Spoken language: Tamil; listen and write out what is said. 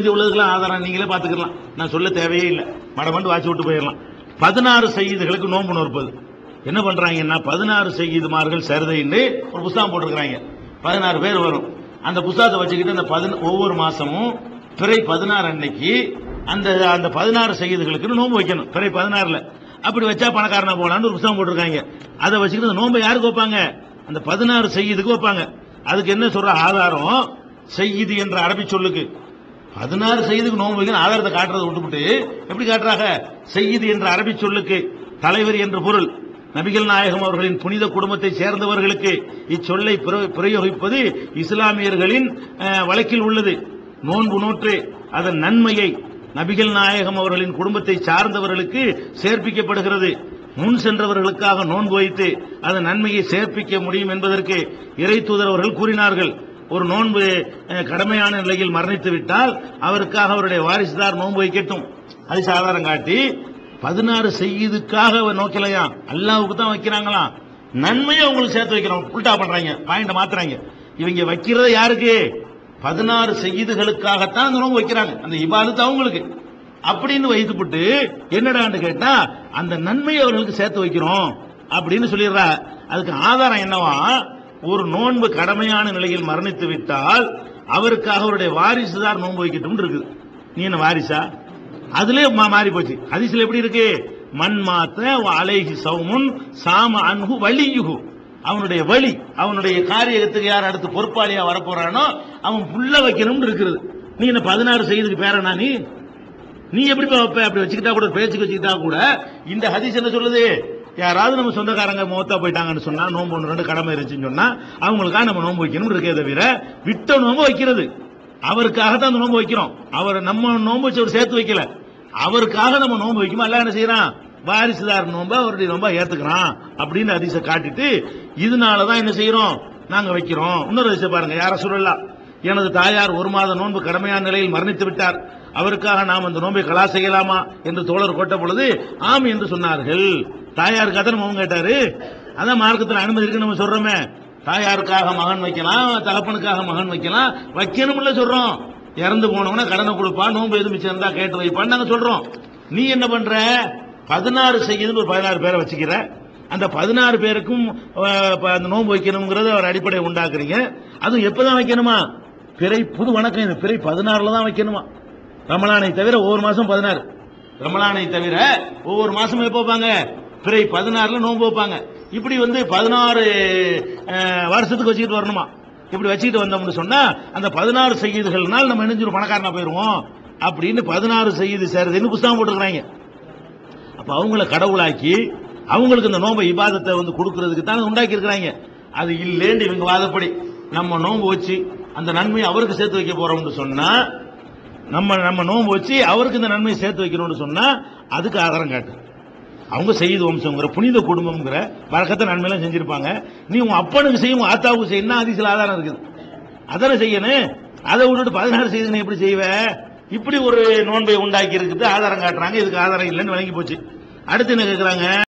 இது உள்ளதுக்கெல்லாம் ஆதாரம் நீங்களே பார்த்துக்கலாம். நான் சொல்ல தேவையே இல்லை. மடமண்டு வாசி விட்டு போயிடலாம். பதினாறு செய்திகளுக்கு நோன்பு நோற்பது. என்ன பண்ணுறாங்கன்னா பதினாறு செய்திமார்கள் சரிதைன்னு ஒரு புஸ்தகம் போட்டிருக்கிறாங்க. பதினாறு பேர் வரும். அந்த புஸ்தகத்தை வச்சுக்கிட்டு அந்த பதின ஒவ்வொரு மாதமும் பிறை பதினாறு அன்னைக்கு அந்த அந்த பதினாறு செய்திகளுக்கு நோன்பு வைக்கணும். பிறை பதினாறில். அப்படி வச்சா பணக்காரனா போகலான்னு ஒரு புஸ்தகம் போட்டிருக்காங்க. அதை வச்சுக்கிட்டு அந்த நோன்பை யாருக்கு வைப்பாங்க? அந்த பதினாறு செய்திக்கு வைப்பாங்க. அதுக்கு என்ன சொல்கிற ஆதாரம்? செய்தி என்ற அரபி சொல்லுக்கு. பதினாறு செய்திக்கு நோன்பு வைக்கணும் ஆதாரத்தை காட்டுறதை விட்டுவிட்டு எப்படி காட்டுறாங்க? செய்தி என்ற அரபி சொல்லுக்கு தலைவர் என்று பொருள். நபிகள் நாயகம் அவர்களின் புனித குடும்பத்தை சேர்ந்தவர்களுக்கு இச்சொல்லை பிர- பிரயோகிப்பது இஸ்லாமியர்களின் வழக்கில் உள்ளது. நோன்பு நோற்று அதன் நன்மையை நபிகள் நாயகம் அவர்களின் குடும்பத்தை சார்ந்தவர்களுக்கு சேர்ப்பிக்கப்படுகிறது. முன் சென்றவர்களுக்காக நோன்பு வைத்து அதன் நன்மையை சேர்ப்பிக்க முடியும் என்பதற்கு இறை தூதர் அவர்கள் கூறினார்கள். ஒரு நோன்பு கடமையான நிலையில் மரணித்து விட்டால் அவருக்காக அவருடைய வாரிசுதார் நோன்பு வைக்கட்டும். அது சாதாரணம் காட்டி பதினாறு செய்யுதுக்காக அவர் நோக்கலையா? அல்லாவுக்கு தான் வைக்கிறாங்களாம் நன்மையை அவங்களுக்கு சேர்த்து வைக்கிறோம். உல்டா பண்றாங்க பாயிண்ட் மாத்துறாங்க. இவங்க வைக்கிறது யாருக்கு? பதினாறு செய்யுதுகளுக்காகத்தான் அந்த நோன்பு வைக்கிறாங்க. அந்த இபாதத்து அவங்களுக்கு. அப்படின்னு வைத்துப்பட்டு என்னடான்னு கேட்டா அந்த நன்மையை அவர்களுக்கு சேர்த்து வைக்கிறோம் அப்படின்னு சொல்லிடுறா. அதுக்கு ஆதாரம் என்னவா? ஒரு நோன்பு கடமையான நிலையில் மரணித்து விட்டால் அவருக்காக அவருடைய வாரிசுதார் நோன்பு வைக்கட்டும் இருக்குது. நீ என்ன வாரிசா? அதுலயே மா- மாறி போச்சு. ஹதீஸ்ல எப்படி இருக்கு? மண் மாத்த அலைகி சௌமுன் சாம அன்ஹு வலியுகு அவனுடைய வழி அவனுடைய காரியத்துக்கு யார் அடுத்து பொறுப்பாளியா வரப்போறானோ அவன் புள்ள வைக்கணும்னு இருக்குது. நீ என்ன பதினாறு செய்ததுக்கு பேரனா நீ? நீ எப்படி அப்படி வச்சுக்கிட்டா கூட பேச்சுக்கு வச்சுக்கிட்டா கூட இந்த ஹதீஸ் என்ன சொல்லுது? யாராவது நம்ம சொந்தக்காரங்க மோத்தா போயிட்டாங்கன்னு சொன்னா நோன்பு ஒன்று ரெண்டு கடமை இருந்துச்சுன்னு சொன்னா அவங்களுக்காக நம்ம நோன்பு வைக்கணும் இருக்கே தவிர விட்ட நோன்பு வைக்கிறது. அவருக்காக தான் அந்த நோன்பு வைக்கிறோம். அவர் நம்ம நோன்பு வச்சு அவர் சேர்த்து வைக்கல. அவருக்காக நம்ம நோன்பு வைக்குமா? எல்லாம் என்ன செய்யறான்? வாரிசுதார் நோன்பை அவருடைய நோன்பை ஏத்துக்கிறான் அப்படின்னு ஹதீஸை காட்டிட்டு இதனாலதான் என்ன செய்யறோம்? நாங்க வைக்கிறோம். இன்னொரு ஹதீஸை பாருங்க. யார சொல்லலாம் எனது தாயார் ஒரு மாத நோன்பு கடமையான நிலையில் மரணித்து விட்டார். அவருக்காக நாம் அந்த நோன்பை கலா செய்யலாமா? என்று தோழர் கொட்ட பொழுது ஆம் என்று சொன்னார்கள். தாயாருக்கு அத்தனை மகன் கேட்டாரு. அதான் மார்க்கத்தில் அனுமதி இருக்கு நம்ம சொல்றோமே. தாயாருக்காக மகன் வைக்கலாம் தகப்பனுக்காக மகன் வைக்கலாம். வைக்கணும்ல சொல்றோம். இறந்து போனவன கடனை கொடுப்பா நோன்பு எது மிச்சம் இருந்தா கேட்டு வைப்பான்னு நாங்க சொல்றோம். நீ என்ன பண்ற? பதினாறு செய்யுதுன்னு ஒரு பதினாறு பேரை வச்சுக்கிற. அந்த பதினாறு பேருக்கும் அந்த நோன்பு வைக்கணுங்கிறத ஒரு அடிப்படை உண்டாக்குறீங்க. அதுவும் எப்பதான் வைக்கணுமா? பிறை புது வணக்கம் இது. பிறை பதினாறுல தான் வைக்கணுமா? ரமலானை தவிர ஒவ்வொரு மாசம் பதினாறு. ரமலானை தவிர ஒவ்வொரு மாசமும் எப்போ வைப்பாங்க? பிறை பதினாறுல நோன்பு வைப்பாங்க. இப்படி வந்து பதினாறு வருஷத்துக்கு வச்சுக்கிட்டு வரணுமா? இப்படி வச்சுக்கிட்டு வந்தோம்னு சொன்னா அந்த பதினாறு செய்யுதுகள்னால் நம்ம இணைஞ்சு பணக்காரனா போயிருவோம். அப்படின்னு பதினாறு செய்யுது சேருதுன்னு புஸ்தகம் போட்டுக்கிறாங்க அப்ப அவங்கள கடவுளாக்கி அவங்களுக்கு இந்த நோன்பை இபாதத்தை வந்து கொடுக்கறதுக்கு தான் உண்டாக்கி இருக்கிறாங்க அது இல்லேன்னு இவங்க வாதப்படி நம்ம நோன்பு வச்சு அந்த நன்மையை அவருக்கு சேர்த்து வைக்க போறோம்னு சொன்னா நம்ம நம்ம நோன்பு வச்சு அவருக்கு இந்த நன்மையை சேர்த்து வைக்கணும்னு சொன்னா அதுக்கு ஆதாரம் காட்டு. அவங்க செய்து வம்சங்கிற புனித குடும்பம்ங்கிற வழக்கத்தை நன்மையெல்லாம் செஞ்சிருப்பாங்க. நீ உன் அப்பனுக்கு செய்யும் உன் ஆத்தாவுக்கு செய்யணும் அதிசல ஆதாரம் இருக்குது. அதனை செய்யணும்? அதை விட்டுட்டு பதினாறு செய்து எப்படி செய்வ? இப்படி ஒரு நோன்பை உண்டாக்கி இருக்குது ஆதாரம் காட்டுறாங்க இதுக்கு ஆதாரம் இல்லைன்னு வழங்கி போச்சு. அடுத்து என்ன கேட்கறாங்க